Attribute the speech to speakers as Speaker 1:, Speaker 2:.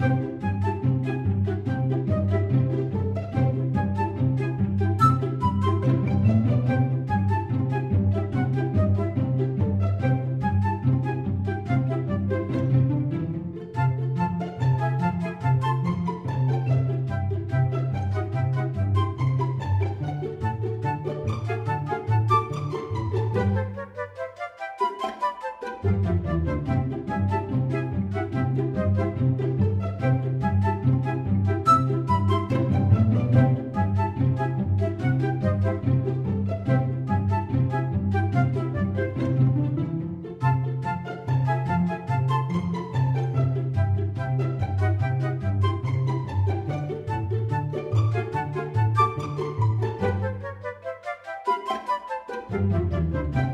Speaker 1: Música Música